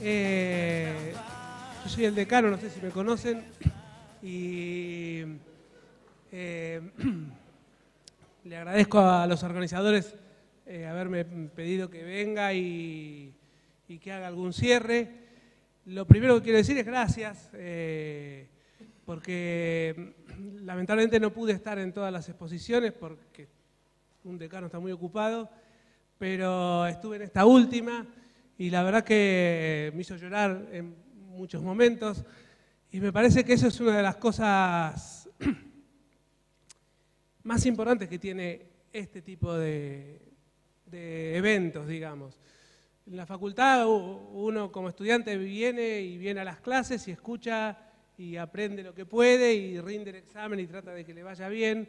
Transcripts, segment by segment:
Eh, yo soy el decano, no sé si me conocen, y eh, le agradezco a los organizadores eh, haberme pedido que venga y, que haga algún cierre. Lo primero que quiero decir es gracias, eh, porque lamentablemente no pude estar en todas las exposiciones porque un decano está muy ocupado, pero estuve en esta última y la verdad que me hizo llorar en muchos momentos y me parece que eso es una de las cosas más importantes que tiene este tipo de, de eventos, digamos. En la facultad uno como estudiante viene y viene a las clases y escucha y aprende lo que puede y rinde el examen y trata de que le vaya bien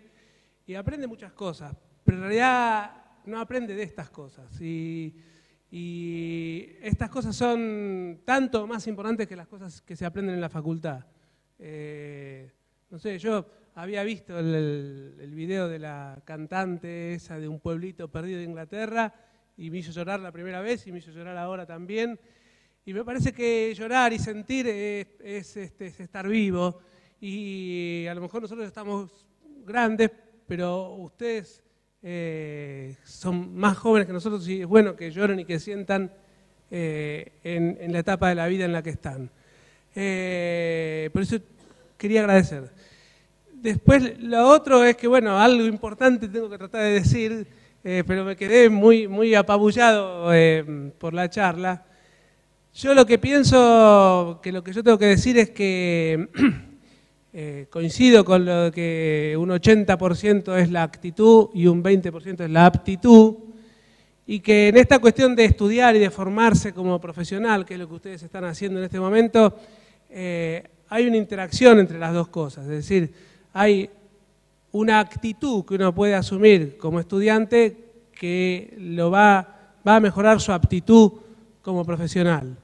y aprende muchas cosas, pero en realidad no aprende de estas cosas. Y, y estas cosas son tanto más importantes que las cosas que se aprenden en la facultad. Eh, no sé, yo había visto el, video de la cantante esa de un pueblito perdido de Inglaterra y me hizo llorar la primera vez y me hizo llorar ahora también. Y me parece que llorar y sentir es, este, es estar vivo. Y a lo mejor nosotros estamos grandes, pero ustedes eh, son más jóvenes que nosotros y es bueno que lloren y que sientan eh, en, la etapa de la vida en la que están. Eh, por eso quería agradecer. Después, lo otro es que, bueno, algo importante tengo que tratar de decir, pero me quedé muy, muy apabullado por la charla. Yo lo que pienso, que lo que yo tengo que decir es que eh, coincido con lo que un 80% es la actitud y un 20% es la aptitud, y que en esta cuestión de estudiar y de formarse como profesional, que es lo que ustedes están haciendo en este momento, eh, hay una interacción entre las dos cosas, es decir, hay una actitud que uno puede asumir como estudiante que lo va, va a mejorar su aptitud como profesional.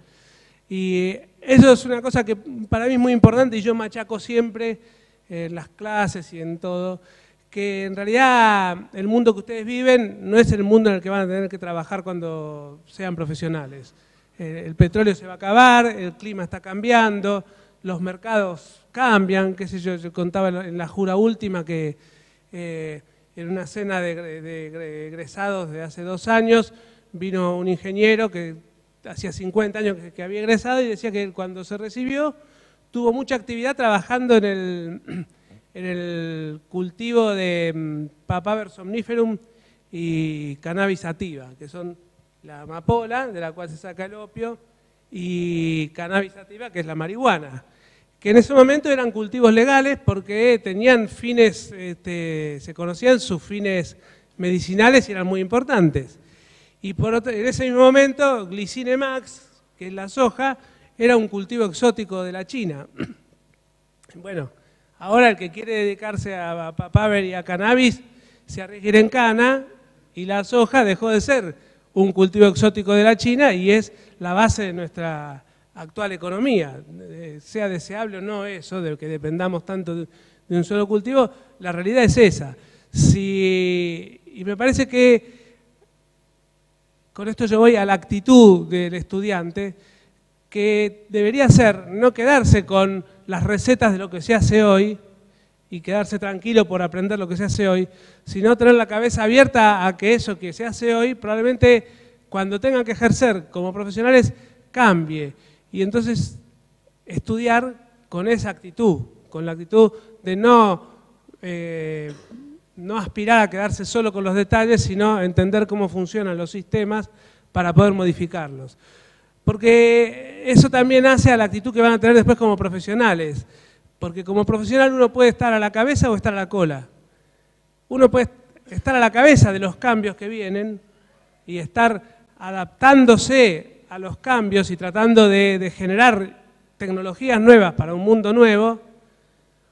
Y eso es una cosa que para mí es muy importante y yo machaco siempre en las clases y en todo, que en realidad el mundo que ustedes viven no es el mundo en el que van a tener que trabajar cuando sean profesionales. El petróleo se va a acabar, el clima está cambiando, los mercados cambian, qué sé yo, yo contaba en la jura última que eh, en una cena de, egresados de hace dos años vino un ingeniero que hacía 50 años que, había egresado y decía que cuando se recibió tuvo mucha actividad trabajando en el, en el cultivo de mm, Papaver somniferum y cannabis sativa, que son la amapola, de la cual se saca el opio, y cannabis sativa, que es la marihuana que en ese momento eran cultivos legales porque tenían fines, este, se conocían sus fines medicinales y eran muy importantes. Y por otro, en ese mismo momento, Glycine Max, que es la soja, era un cultivo exótico de la China. Bueno, ahora el que quiere dedicarse a papaver y a cannabis se arriesga en cana y la soja dejó de ser un cultivo exótico de la China y es la base de nuestra actual economía, eh, sea deseable o no eso, de que dependamos tanto de un solo cultivo, la realidad es esa. Si, y me parece que con esto yo voy a la actitud del estudiante, que debería ser no quedarse con las recetas de lo que se hace hoy y quedarse tranquilo por aprender lo que se hace hoy, sino tener la cabeza abierta a que eso que se hace hoy probablemente cuando tengan que ejercer como profesionales cambie. Y entonces estudiar con esa actitud, con la actitud de no, eh, no aspirar a quedarse solo con los detalles, sino entender cómo funcionan los sistemas para poder modificarlos. Porque eso también hace a la actitud que van a tener después como profesionales. Porque como profesional uno puede estar a la cabeza o estar a la cola. Uno puede estar a la cabeza de los cambios que vienen y estar adaptándose a los cambios y tratando de, de, generar tecnologías nuevas para un mundo nuevo,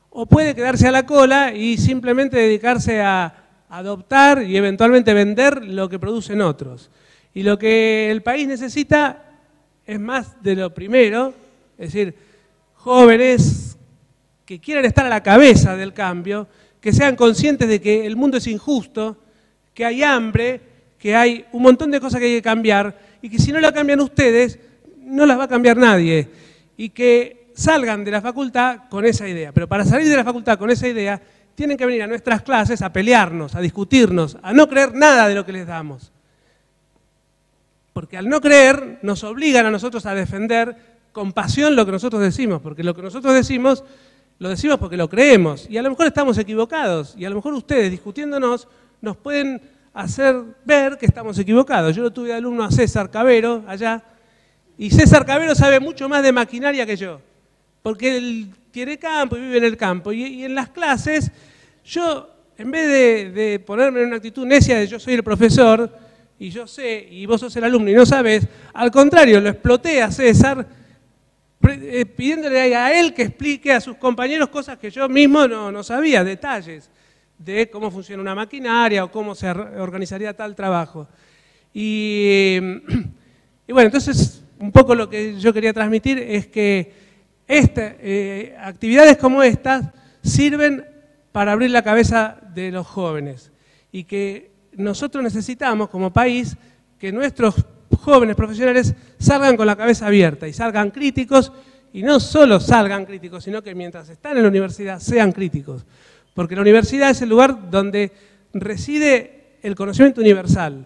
o puede quedarse a la cola y simplemente dedicarse a adoptar y eventualmente vender lo que producen otros. Y lo que el país necesita es más de lo primero, es decir, jóvenes que quieran estar a la cabeza del cambio, que sean conscientes de que el mundo es injusto, que hay hambre, que hay un montón de cosas que hay que cambiar y que si no la cambian ustedes, no las va a cambiar nadie y que salgan de la facultad con esa idea. Pero para salir de la facultad con esa idea, tienen que venir a nuestras clases a pelearnos, a discutirnos, a no creer nada de lo que les damos. Porque al no creer nos obligan a nosotros a defender con pasión lo que nosotros decimos, porque lo que nosotros decimos lo decimos porque lo creemos y a lo mejor estamos equivocados y a lo mejor ustedes discutiéndonos nos pueden hacer ver que estamos equivocados. Yo lo tuve alumno a César Cabero allá y César Cabero sabe mucho más de maquinaria que yo, porque él tiene campo y vive en el campo y, en las clases yo en vez de, ponerme en una actitud necia de yo soy el profesor, y yo sé, y vos sos el alumno y no sabes, al contrario, lo exploté a César eh, pidiéndole a él que explique a sus compañeros cosas que yo mismo no, sabía, detalles de cómo funciona una maquinaria o cómo se organizaría tal trabajo. Y, bueno, entonces un poco lo que yo quería transmitir es que eh, actividades como estas sirven para abrir la cabeza de los jóvenes y que nosotros necesitamos como país que nuestros jóvenes profesionales salgan con la cabeza abierta y salgan críticos, y no solo salgan críticos, sino que mientras están en la universidad sean críticos. Porque la universidad es el lugar donde reside el conocimiento universal.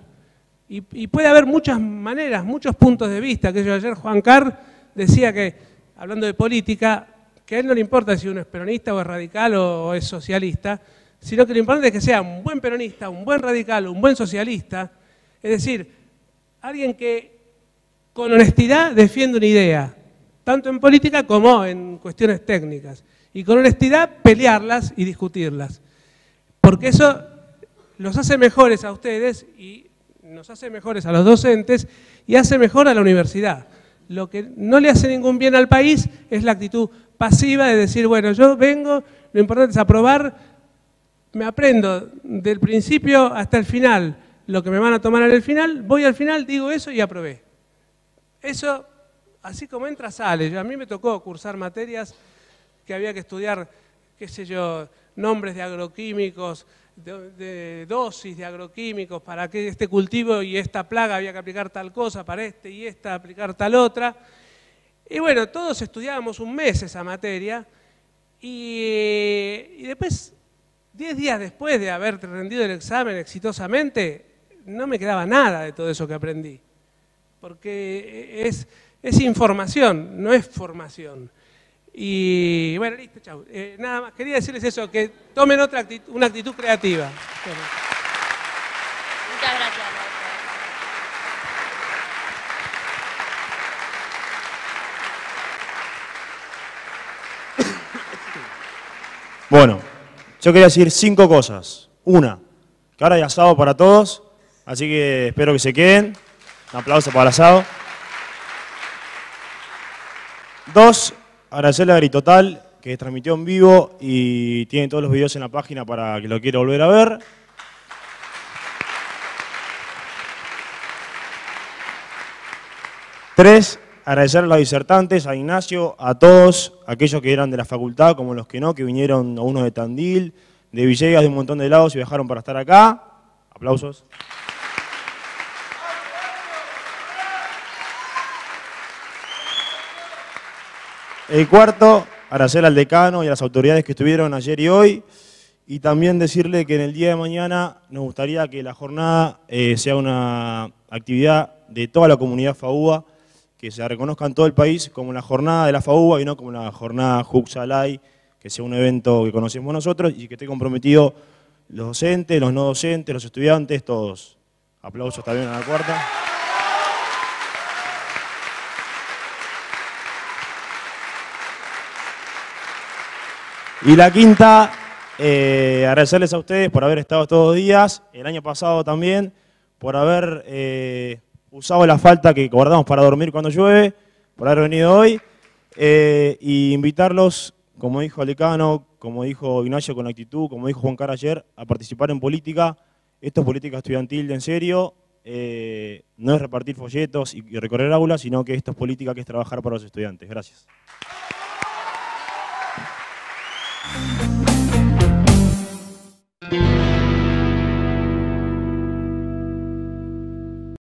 Y, puede haber muchas maneras, muchos puntos de vista. Que yo ayer Juan Carr decía que, hablando de política, que a él no le importa si uno es peronista o es radical o es socialista, sino que lo importante es que sea un buen peronista, un buen radical, un buen socialista, es decir, alguien que con honestidad defiende una idea, tanto en política como en cuestiones técnicas, y con honestidad pelearlas y discutirlas, porque eso los hace mejores a ustedes y nos hace mejores a los docentes y hace mejor a la universidad. Lo que no le hace ningún bien al país es la actitud pasiva de decir, bueno, yo vengo, lo importante es aprobar, me aprendo del principio hasta el final lo que me van a tomar el final, voy al final, digo eso y aprobé. Eso, así como entra, sale. a mí me tocó cursar materias que había que estudiar, qué sé yo, nombres de agroquímicos, de, dosis de agroquímicos, para que este cultivo y esta plaga había que aplicar tal cosa, para este y esta aplicar tal otra. Y bueno, todos estudiábamos un mes esa materia y, y después Diez días después de haber rendido el examen exitosamente, no me quedaba nada de todo eso que aprendí. Porque es, es información, no es formación. Y bueno, listo, chau. Eh, nada más, quería decirles eso, que tomen otra actitud, una actitud creativa. Muchas gracias. Bueno, yo quería decir cinco cosas. Una, que ahora hay asado para todos, así que espero que se queden. Un aplauso para el asado. Dos, agradecerle a Gritotal, que transmitió en vivo y tiene todos los videos en la página para que lo quiera volver a ver. Tres, agradecer a los disertantes, a Ignacio, a todos, aquellos que eran de la facultad, como los que no, que vinieron, a unos de Tandil, de Villegas, de un montón de lados y viajaron para estar acá. Aplausos. El cuarto, agradecer al decano y a las autoridades que estuvieron ayer y hoy. Y también decirle que en el día de mañana nos gustaría que la jornada eh, sea una actividad de toda la comunidad FAUA que se reconozca en todo el país como la jornada de la FAUBA y no como la jornada Juxalay, que sea un evento que conocemos nosotros y que esté comprometido los docentes, los no docentes, los estudiantes, todos. Aplausos también a la cuarta. Y la quinta, eh, agradecerles a ustedes por haber estado todos los días, el año pasado también, por haber eh, usado la falta que guardamos para dormir cuando llueve, por haber venido hoy, eh, y invitarlos, como dijo Alecano, como dijo Ignacio con actitud, como dijo Juan Carlos ayer, a participar en política. Esto es política estudiantil en serio, eh, no es repartir folletos y, recorrer aulas, sino que esto es política que es trabajar para los estudiantes. Gracias. Thank you.